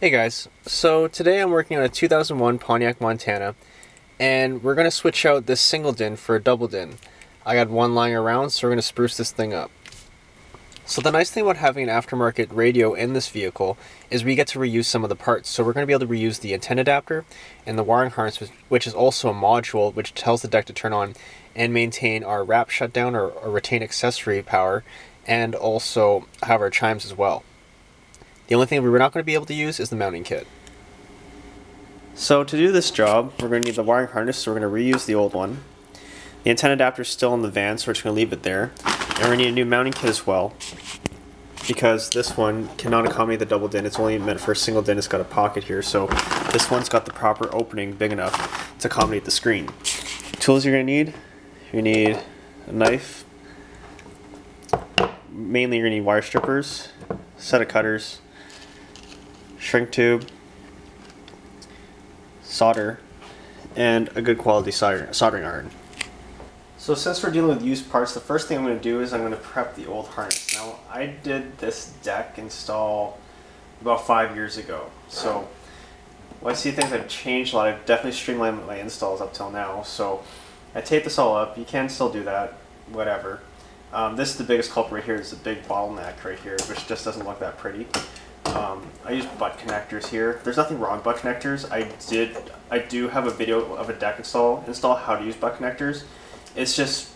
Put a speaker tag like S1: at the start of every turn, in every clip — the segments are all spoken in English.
S1: Hey guys, so today I'm working on a 2001 Pontiac Montana, and we're going to switch out this single din for a double din. I got one lying around, so we're going to spruce this thing up. So the nice thing about having an aftermarket radio in this vehicle is we get to reuse some of the parts. So we're going to be able to reuse the antenna adapter and the wiring harness, which is also a module which tells the deck to turn on and maintain our RAP shutdown or, or retain accessory power, and also have our chimes as well. The only thing we're not going to be able to use is the mounting kit. So to do this job, we're going to need the wiring harness, so we're going to reuse the old one. The antenna adapter is still in the van, so we're just going to leave it there. And we need a new mounting kit as well, because this one cannot accommodate the double din. It's only meant for a single din. It's got a pocket here, so this one's got the proper opening big enough to accommodate the screen. Tools you're going to need, you need a knife, mainly you're going to need wire strippers, set of cutters, shrink tube, solder, and a good quality soldering iron. So since we're dealing with used parts, the first thing I'm going to do is I'm going to prep the old harness. Now I did this deck install about five years ago. So well, I see things have changed a lot. I've definitely streamlined my installs up till now. So I taped this all up. You can still do that, whatever. Um, this is the biggest culprit here. Is the big bottleneck right here, which just doesn't look that pretty. Um, I use butt connectors here. There's nothing wrong with butt connectors. I did, I do have a video of a deck install, install how to use butt connectors. It's just,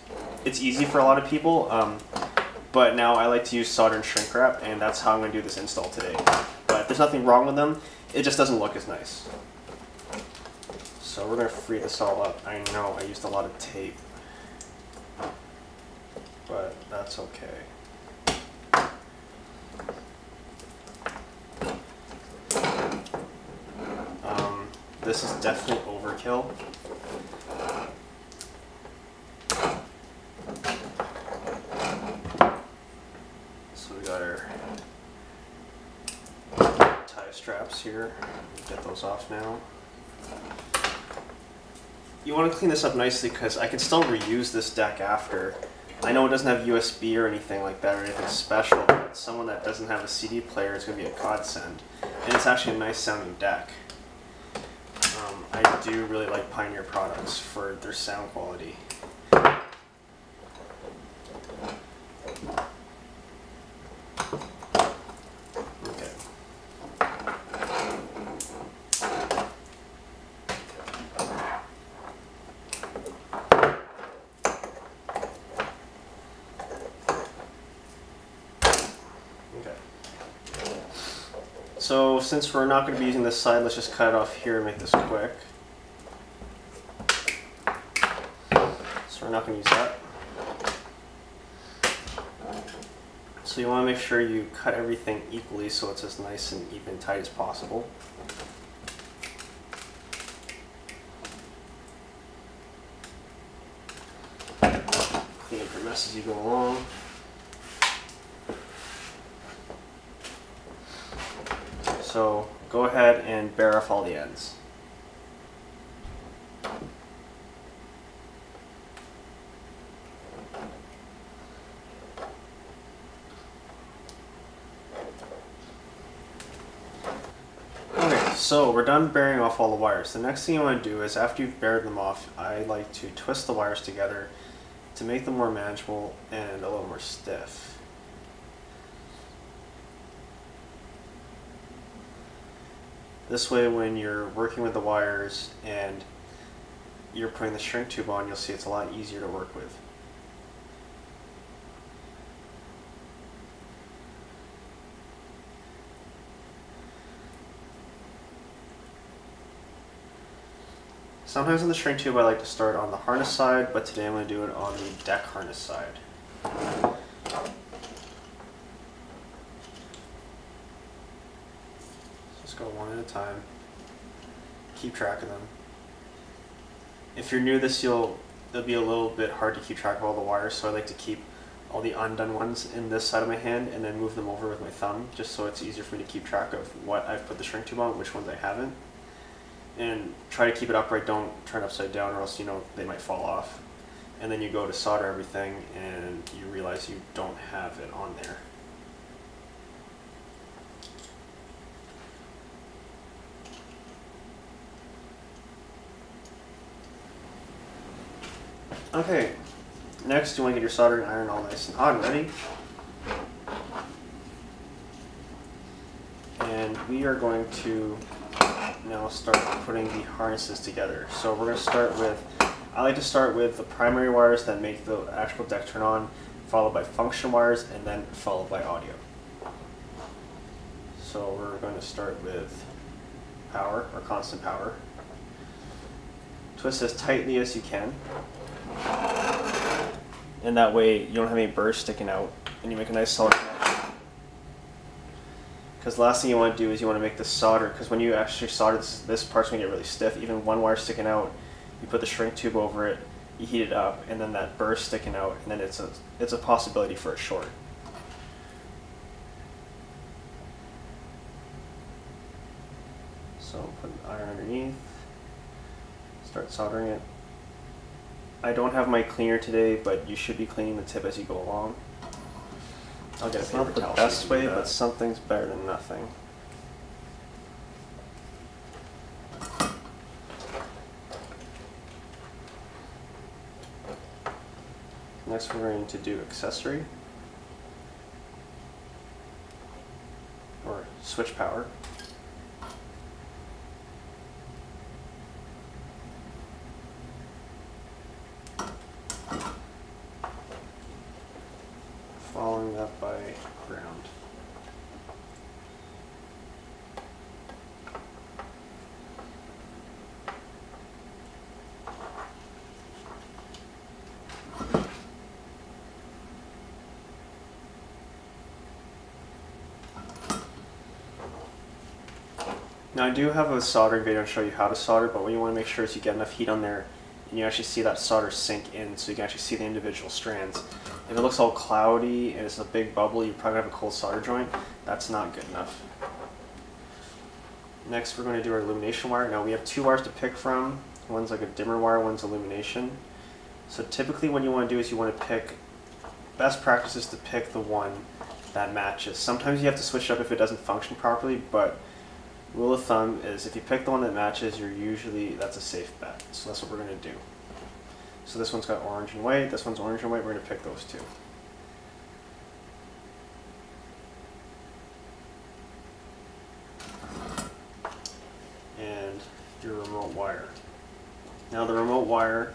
S1: it's easy for a lot of people. Um, but now I like to use solder and shrink wrap, and that's how I'm going to do this install today. But there's nothing wrong with them. It just doesn't look as nice. So we're going to free this all up. I know I used a lot of tape, but that's okay. This is definitely overkill. So we got our tie straps here. Get those off now. You want to clean this up nicely because I can still reuse this deck after. I know it doesn't have USB or anything like that or anything special, but someone that doesn't have a CD player is going to be a godsend. And it's actually a nice sounding deck. Um, I do really like Pioneer products for their sound quality. So since we're not going to be using this side, let's just cut it off here and make this quick. So we're not going to use that. So you want to make sure you cut everything equally so it's as nice and even tight as possible. Clean up your mess as you go along. So go ahead and bare off all the ends. So we're done bearing off all the wires. The next thing you want to do is after you've bared them off, I like to twist the wires together to make them more manageable and a little more stiff. This way when you're working with the wires and you're putting the shrink tube on, you'll see it's a lot easier to work with. Sometimes on the shrink tube I like to start on the harness side, but today I'm going to do it on the deck harness side. Just go one at a time. Keep track of them. If you're new to this, you'll it'll be a little bit hard to keep track of all the wires, so I like to keep all the undone ones in this side of my hand and then move them over with my thumb, just so it's easier for me to keep track of what I've put the shrink tube on, which ones I haven't. And try to keep it upright, don't turn upside down or else you know they might fall off. And then you go to solder everything and you realize you don't have it on there. Okay, next you want to get your soldering iron all nice and hot and ready. And we are going to now start putting the harnesses together. So we're going to start with, I like to start with the primary wires that make the actual deck turn on, followed by function wires, and then followed by audio. So we're going to start with power, or constant power. Twist as tightly as you can. And that way you don't have any burrs sticking out, and you make a nice solid connection. Because the last thing you want to do is you want to make the solder, because when you actually solder this, this part's going to get really stiff, even one wire sticking out, you put the shrink tube over it, you heat it up, and then that burr sticking out, and then it's a, it's a possibility for a short. So put iron underneath, start soldering it. I don't have my cleaner today, but you should be cleaning the tip as you go along. I'll get a paper not the towel best way, but something's better than nothing. Next we're going to do accessory or switch power. following that by ground. Now I do have a soldering video to show you how to solder, but what you want to make sure is you get enough heat on there and you actually see that solder sink in so you can actually see the individual strands. If it looks all cloudy and it's a big bubble, you probably have a cold solder joint. That's not good enough. Next, we're going to do our illumination wire. Now, we have two wires to pick from. One's like a dimmer wire, one's illumination. So typically what you want to do is you want to pick, best practice is to pick the one that matches. Sometimes you have to switch it up if it doesn't function properly, but rule of thumb is if you pick the one that matches, you're usually, that's a safe bet. So that's what we're going to do. So this one's got orange and white, this one's orange and white, we're going to pick those two. And your remote wire. Now the remote wire,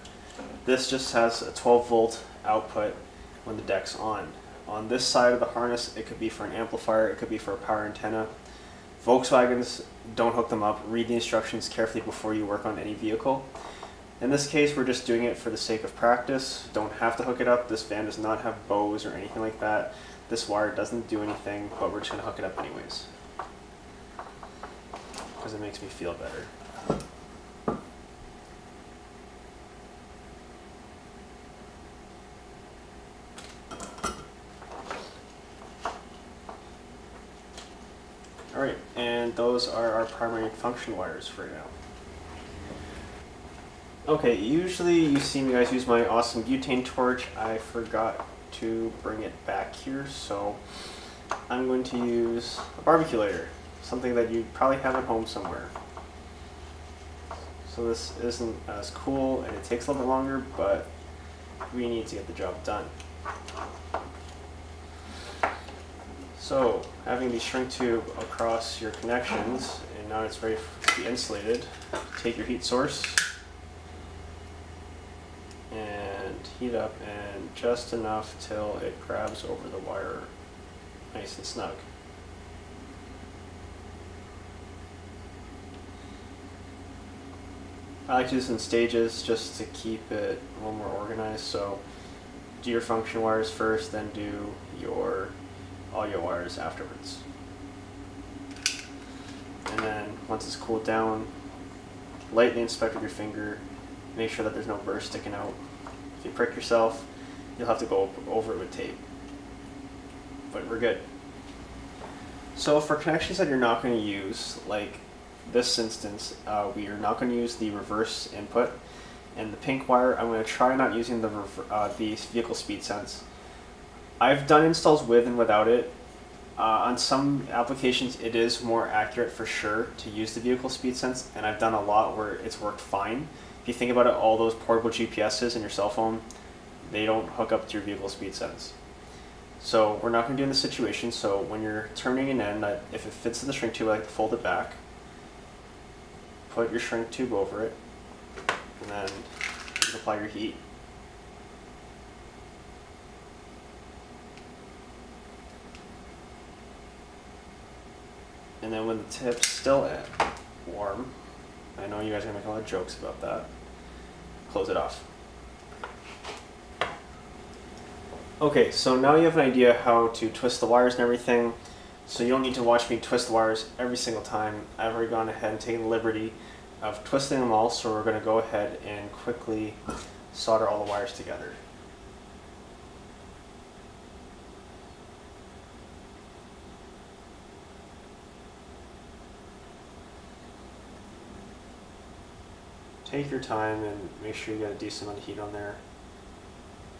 S1: this just has a 12 volt output when the deck's on. On this side of the harness, it could be for an amplifier, it could be for a power antenna. Volkswagens, don't hook them up. Read the instructions carefully before you work on any vehicle. In this case, we're just doing it for the sake of practice. Don't have to hook it up. This van does not have Bose or anything like that. This wire doesn't do anything, but we're just going to hook it up anyways. Because it makes me feel better. Alright, and those are our primary function wires for now. Okay, usually you see me guys use my awesome butane torch. I forgot to bring it back here, so I'm going to use a barbecue lighter, something that you probably have at home somewhere. So this isn't as cool and it takes a little bit longer, but we need to get the job done. So, having the shrink tube across your connections, and now it's ready to be insulated, take your heat source, and heat up and just enough till it grabs over the wire nice and snug. I like to do this in stages just to keep it a little more organized. So do your function wires first, then do your audio wires afterwards. And then once it's cooled down, lightly inspect with your finger, make sure that there's no burr sticking out. If you prick yourself, you'll have to go over it with tape. But we're good. So for connections that you're not going to use, like this instance, uh, we are not going to use the reverse input. And the pink wire, I'm going to try not using the, uh, the vehicle speed sense. I've done installs with and without it. Uh, on some applications, it is more accurate for sure to use the vehicle speed sense, and I've done a lot where it's worked fine if you think about it, all those portable GPSs in your cell phone, they don't hook up to your vehicle speed sense. So we're not going to do in this situation. So when you're turning an end, if it fits in the shrink tube, I like to fold it back. Put your shrink tube over it, and then apply your heat. And then when the tip's still warm, I know you guys are gonna make a lot of jokes about that, close it off. Okay, so now you have an idea how to twist the wires and everything. So you don't need to watch me twist the wires every single time. I've already gone ahead and taken the liberty of twisting them all, so we're to go ahead and quickly solder all the wires together. Take your time and make sure you get a decent amount of heat on there.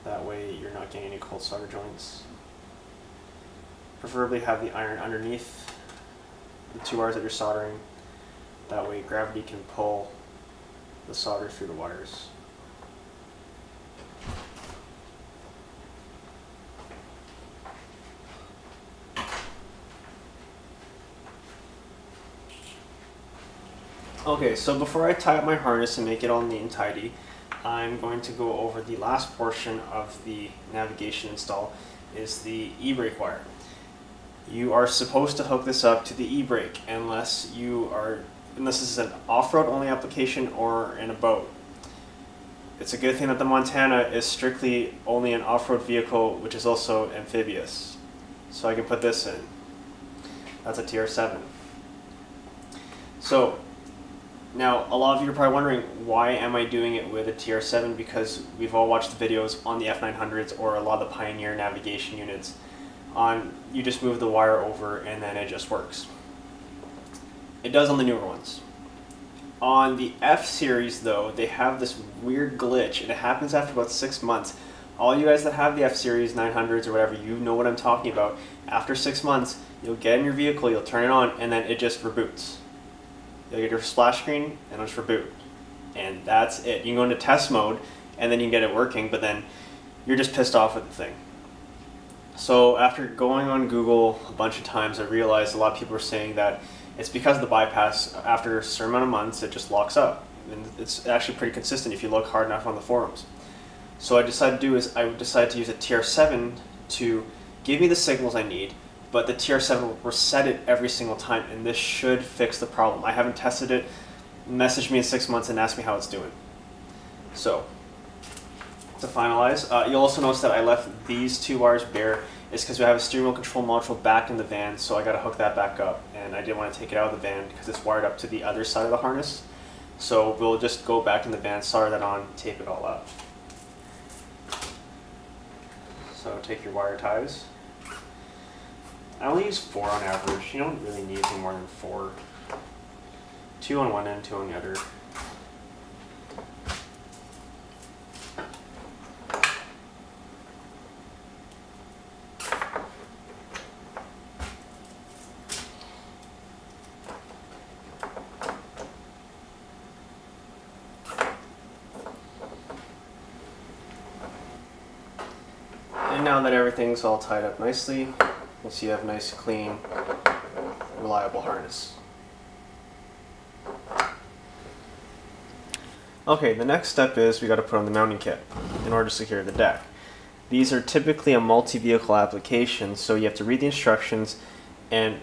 S1: That way you're not getting any cold solder joints. Preferably have the iron underneath the two wires that you're soldering. That way gravity can pull the solder through the wires. Okay, so before I tie up my harness and make it all neat and tidy, I'm going to go over the last portion of the navigation install is the e-brake wire. You are supposed to hook this up to the e-brake unless you are unless this is an off-road only application or in a boat. It's a good thing that the Montana is strictly only an off-road vehicle which is also amphibious. So I can put this in. That's a TR7. So now, a lot of you are probably wondering, why am I doing it with a TR7? Because we've all watched the videos on the F900s or a lot of the Pioneer navigation units on you just move the wire over and then it just works. It does on the newer ones. On the F series though, they have this weird glitch and it happens after about six months. All you guys that have the F series 900s or whatever, you know what I'm talking about. After six months, you'll get in your vehicle, you'll turn it on, and then it just reboots. You'll get your splash screen and it'll just reboot. And that's it. You can go into test mode and then you can get it working, but then you're just pissed off with the thing. So after going on Google a bunch of times, I realized a lot of people are saying that it's because of the bypass, after a certain amount of months, it just locks up. And it's actually pretty consistent if you look hard enough on the forums. So I decided to do is I decided to use a TR7 to give me the signals I need, but the TR7 will reset it every single time, and this should fix the problem. I haven't tested it. Message me in six months and ask me how it's doing. So, to finalize, uh, you'll also notice that I left these two wires bare. It's because we have a steering wheel control module back in the van, so I got to hook that back up. And I didn't want to take it out of the van because it's wired up to the other side of the harness. So we'll just go back in the van, solder that on, tape it all up. So take your wire ties. I only use four on average. You don't really need any more than four. Two on one end, two on the other. And now that everything's all tied up nicely, see you have a nice, clean, reliable harness. Okay, the next step is we got to put on the mounting kit in order to secure the deck. These are typically a multi-vehicle application, so you have to read the instructions and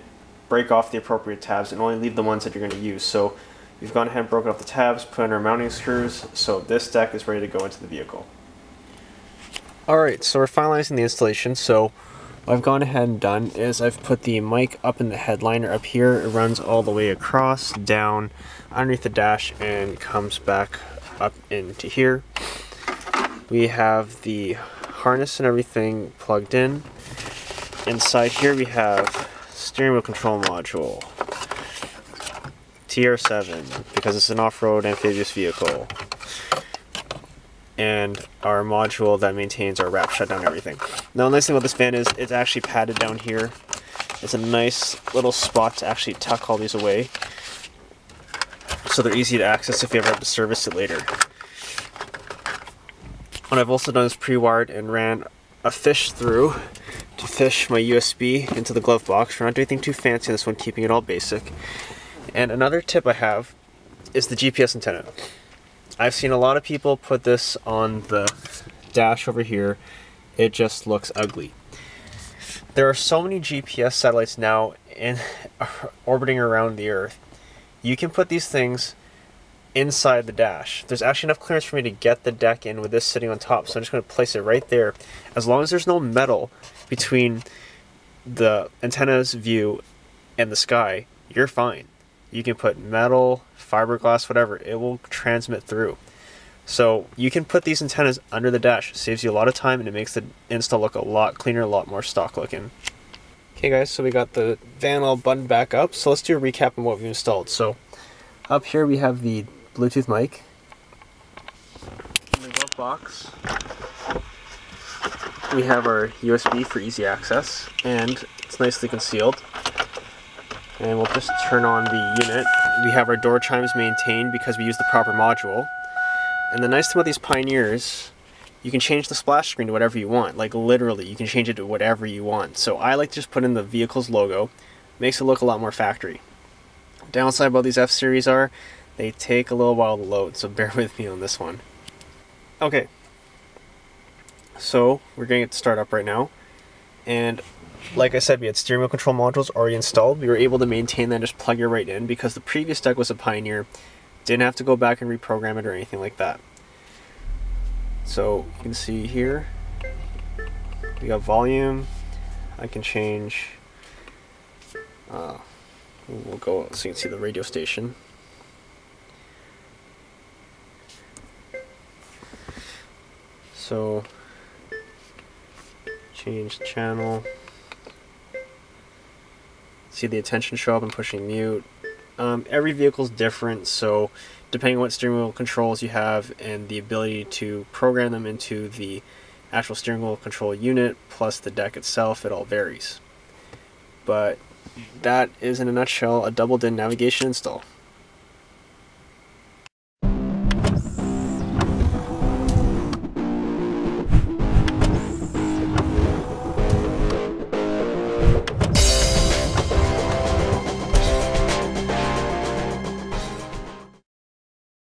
S1: break off the appropriate tabs and only leave the ones that you're going to use. So we've gone ahead and broken off the tabs, put in our mounting screws, so this deck is ready to go into the vehicle. Alright, so we're finalizing the installation, so what I've gone ahead and done is I've put the mic up in the headliner up here. It runs all the way across, down, underneath the dash, and comes back up into here. We have the harness and everything plugged in. Inside here we have steering wheel control module. TR7, because it's an off-road amphibious vehicle and our module that maintains our RAP shutdown everything. Now the nice thing about this van is it's actually padded down here. It's a nice little spot to actually tuck all these away so they're easy to access if you ever have to service it later. What I've also done is pre-wired and ran a fish through to fish my USB into the glove box. We're not doing anything too fancy in this one, keeping it all basic. And another tip I have is the GPS antenna. I've seen a lot of people put this on the dash over here. It just looks ugly. There are so many GPS satellites now in orbiting around the Earth. You can put these things inside the dash. There's actually enough clearance for me to get the deck in with this sitting on top, so I'm just going to place it right there. As long as there's no metal between the antenna's view and the sky, you're fine. You can put metal, fiberglass, whatever, it will transmit through. So you can put these antennas under the dash. It saves you a lot of time and it makes the install look a lot cleaner, a lot more stock looking. Okay guys, so we got the van all buttoned back up. So let's do a recap on what we've installed. So up here we have the Bluetooth mic. In the glove box, we have our USB for easy access and it's nicely concealed. And we'll just turn on the unit. We have our door chimes maintained because we use the proper module. And the nice thing about these Pioneers, you can change the splash screen to whatever you want. Like literally, you can change it to whatever you want. So I like to just put in the vehicle's logo. Makes it look a lot more factory. Downside about these F-Series are, they take a little while to load, so bear with me on this one. Okay, so we're it to start up right now. And like I said, we had steering wheel control modules already installed. We were able to maintain that and just plug it right in because the previous deck was a Pioneer didn't have to go back and reprogram it or anything like that. So you can see here, we got volume. I can change, uh, we'll go so you can see the radio station. So change channel. See the attention show up and pushing mute. Um, every vehicle is different, so depending on what steering wheel controls you have and the ability to program them into the actual steering wheel control unit plus the deck itself, it all varies. But that is in a nutshell a double DIN navigation install.